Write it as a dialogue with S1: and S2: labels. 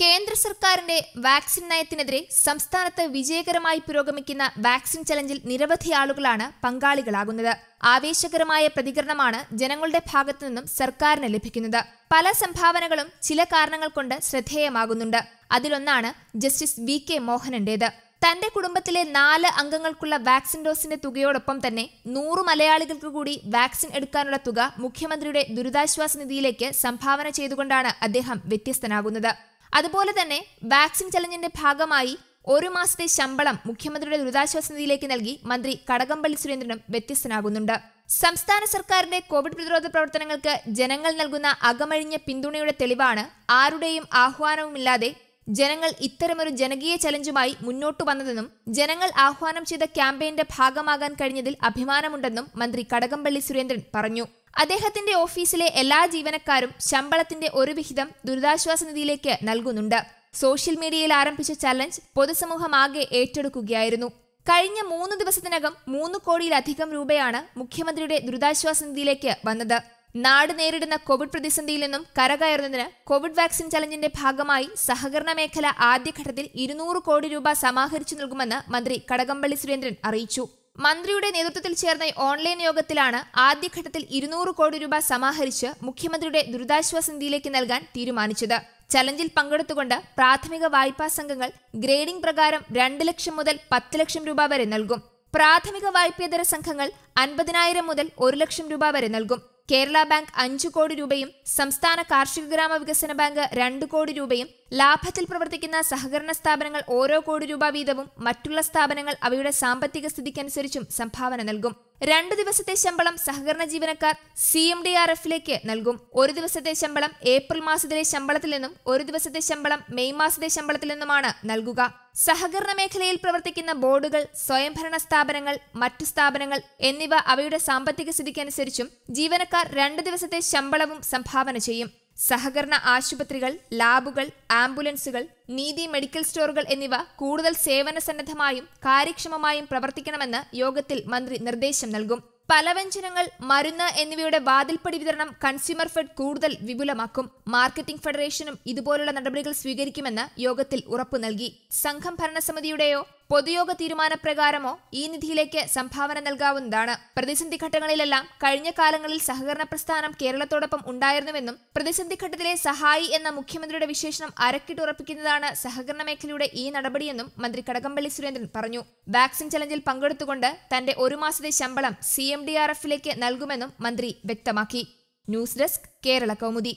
S1: കേന്ദ്ര സർക്കാരിന്റെ വാക്സിൻ നയത്തിനെതിരെ സംസ്ഥാനത്ത് വിജയകരമായി പുരോഗമിക്കുന്ന വാക്സിൻ ചലഞ്ചിൽ നിരവധി ആളുകളാണ് പങ്കാളികളാകുന്നത്. ആവേശകരമായ പ്രതികരണമാണ് ജനങ്ങളുടെ ഭാഗത്തു നിന്നും സർക്കാരിന് ലഭിക്കുന്നത്. പല സംഭാവനകളും ചില കാരണങ്ങൾ കൊണ്ട് ശ്രദ്ധേയമാകുന്നുണ്ട്. അതിലൊന്നാണ് ജസ്റ്റിസ് വി കെ മോഹനന്റേത്. തന്റെ കുടുംബത്തിലെ നാല് അംഗങ്ങൾക്കുള്ള വാക്സിൻ ഡോസിന്റെ തുകയോടൊപ്പം തന്നെ നൂറ് മലയാളികൾക്ക് കൂടി വാക്സിൻ എടുക്കാനുള്ള തുക മുഖ്യമന്ത്രിയുടെ ദുരിതാശ്വാസ നിധിയിലേക്ക് സംഭാവന ചെയ്തുകൊണ്ടാണ് അദ്ദേഹം വ്യത്യസ്തനാകുന്നത്. അതുപോലെ തന്നെ വാക്സിൻ ചലഞ്ചിന്റെ ഭാഗമായി ഒരു മാസത്തെ ശമ്പളം മുഖ്യമന്ത്രിയുടെ ദുരിതാശ്വാസ നിധിയിലേക്ക് നൽകി മന്ത്രി കടകംപള്ളി സുരേന്ദ്രനും വ്യത്യസ്തനാകുന്നുണ്ട്. സംസ്ഥാന സർക്കാരിന്റെ കോവിഡ് പ്രതിരോധ പ്രവർത്തനങ്ങൾക്ക് ജനങ്ങൾ നൽകുന്ന അകമഴിഞ്ഞ പിന്തുണയുടെ തെളിവാണ് ആരുടെയും ആഹ്വാനവുമില്ലാതെ ജനങ്ങൾ ഇത്തരമൊരു ജനകീയ ചലഞ്ചുമായി മുന്നോട്ടു വന്നതെന്നും ജനങ്ങൾ ആഹ്വാനം ചെയ്ത ക്യാമ്പയിന്റെ ഭാഗമാകാൻ കഴിഞ്ഞതിൽ അഭിമാനമുണ്ടെന്നും മന്ത്രി കടകംപള്ളി സുരേന്ദ്രൻ പറഞ്ഞു. അദ്ദേഹത്തിന്റെ ഓഫീസിലെ എല്ലാ ജീവനക്കാരും ശമ്പളത്തിന്റെ ഒരു വിഹിതം ദുരിതാശ്വാസ നിധിയിലേക്ക് നൽകുന്നുണ്ട്. സോഷ്യൽ മീഡിയയിൽ ആരംഭിച്ച ചലഞ്ച് പൊതുസമൂഹമാകെ ഏറ്റെടുക്കുകയായിരുന്നു. കഴിഞ്ഞ മൂന്ന് ദിവസത്തിനകം മൂന്ന് കോടിയിലധികം രൂപയാണ് മുഖ്യമന്ത്രിയുടെ ദുരിതാശ്വാസ നിധിയിലേക്ക് വന്നത്. നാട് നേരിടുന്ന കോവിഡ് പ്രതിസന്ധിയിൽ നിന്നും കരകയറുന്നതിന് കോവിഡ് വാക്സിൻ ചലഞ്ചിന്റെ ഭാഗമായി സഹകരണ മേഖല ആദ്യഘട്ടത്തിൽ ഇരുന്നൂറ് കോടി രൂപ സമാഹരിച്ചു നൽകുമെന്ന് മന്ത്രി കടകംപള്ളി സുരേന്ദ്രൻ അറിയിച്ചു. മന്ത്രിയുടെ നേതൃത്വത്തിൽ ചേർന്ന ഓൺലൈൻ യോഗത്തിലാണ് ആദ്യഘട്ടത്തിൽ ഇരുന്നൂറ് കോടി രൂപ സമാഹരിച്ച് മുഖ്യമന്ത്രിയുടെ ദുരിതാശ്വാസ നിധിയിലേക്ക് നൽകാൻ തീരുമാനിച്ചത്. ചലഞ്ചിൽ പങ്കെടുത്തുകൊണ്ട് പ്രാഥമിക വായ്പാ സംഘങ്ങൾ ഗ്രേഡിംഗ് പ്രകാരം രണ്ട് ലക്ഷം മുതൽ പത്ത് ലക്ഷം രൂപ വരെ നൽകും. പ്രാഥമിക വായ്പേതര സംഘങ്ങൾ അൻപതിനായിരം മുതൽ ഒരു ലക്ഷം രൂപ വരെ നൽകും. കേരള ബാങ്ക് അഞ്ചു കോടി രൂപയും സംസ്ഥാന കാർഷിക ഗ്രാമ വികസന ബാങ്ക് രണ്ട് കോടി രൂപയും ലാഭത്തിൽ പ്രവർത്തിക്കുന്ന സഹകരണ സ്ഥാപനങ്ങൾ ഓരോ കോടി രൂപ വീതവും മറ്റുള്ള സ്ഥാപനങ്ങൾ അവയുടെ സാമ്പത്തിക സ്ഥിതിക്കനുസരിച്ചും സംഭാവന നൽകും. രണ്ടു ദിവസത്തെ ശമ്പളം സഹകരണ ജീവനക്കാർ സി എം ഡി ആർ എഫിലേക്ക് നൽകും. ഒരു ദിവസത്തെ ശമ്പളം ഏപ്രിൽ മാസത്തിലെ ശമ്പളത്തിൽ നിന്നും ഒരു ദിവസത്തെ ശമ്പളം മെയ് മാസത്തെ ശമ്പളത്തിൽ നിന്നുമാണ് നൽകുക. സഹകരണ മേഖലയിൽ പ്രവർത്തിക്കുന്ന ബോർഡുകൾ സ്വയംഭരണ സ്ഥാപനങ്ങൾ മറ്റു സ്ഥാപനങ്ങൾ എന്നിവ അവയുടെ സാമ്പത്തിക സ്ഥിതിക്കനുസരിച്ചും ജീവനക്കാർ രണ്ടു ദിവസത്തെ ശമ്പളവും സംഭാവന ചെയ്യും. സഹകരണ ആശുപത്രികൾ ലാബുകൾ ആംബുലൻസുകൾ നീതി മെഡിക്കൽ സ്റ്റോറുകൾ എന്നിവ കൂടുതൽ സേവന സന്നദ്ധമായും കാര്യക്ഷമമായും പ്രവർത്തിക്കണമെന്ന് യോഗത്തിൽ മന്ത്രി നിർദ്ദേശം നൽകും. പലവ്യഞ്ജനങ്ങൾ മരുന്ന് എന്നിവയുടെ വാതിൽപ്പടി വിതരണം കൺസ്യൂമർ ഫെഡ് കൂടുതൽ വിപുലമാക്കും. മാർക്കറ്റിംഗ് ഫെഡറേഷനും ഇതുപോലുള്ള നടപടികൾ സ്വീകരിക്കുമെന്ന് യോഗത്തിൽ ഉറപ്പു നൽകി. സംഘം ഭരണസമിതിയുടെയോ പൊതുയോഗ തീരുമാനപ്രകാരമോ ഈ നിധിയിലേക്ക് സംഭാവന നൽകാവുന്നതാണ്. പ്രതിസന്ധി ഘട്ടങ്ങളിലെല്ലാം കഴിഞ്ഞ കാലങ്ങളിൽ സഹകരണ പ്രസ്ഥാനം കേരളത്തോടൊപ്പം ഉണ്ടായിരുന്നുവെന്നും പ്രതിസന്ധി ഘട്ടത്തിലെ സഹായി എന്ന മുഖ്യമന്ത്രിയുടെ വിശേഷണം അരക്കിട്ടുറപ്പിക്കുന്നതാണ് സഹകരണ മേഖലയുടെ ഈ നടപടിയെന്നും മന്ത്രി കടകംപള്ളി സുരേന്ദ്രൻ പറഞ്ഞു. വാക്സിൻ ചലഞ്ചിൽ പങ്കെടുത്തുകൊണ്ട് തന്റെ ഒരു മാസത്തെ ശമ്പളം സി എം ഡി ആർ എഫിലേക്ക് നൽകുമെന്നും മന്ത്രി വ്യക്തമാക്കി. News desk Kerala Kaumudi.